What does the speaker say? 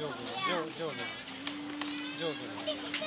上下の上上下の上下の。